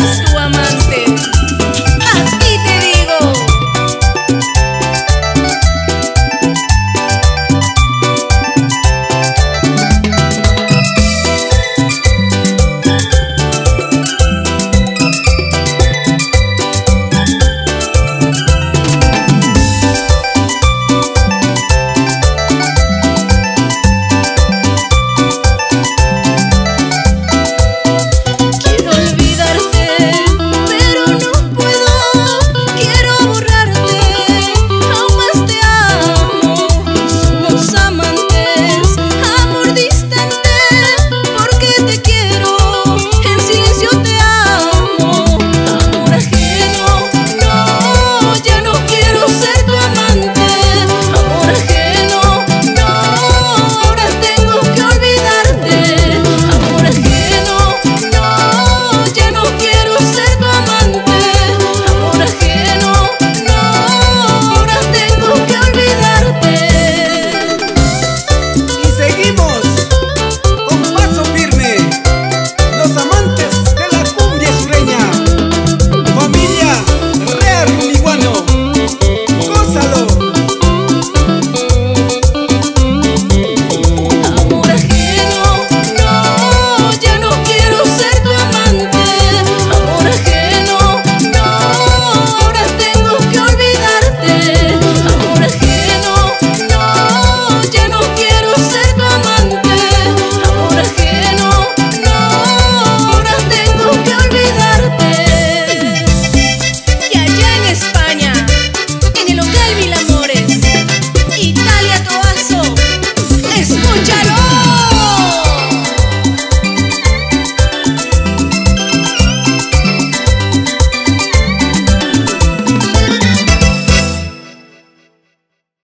sua mão.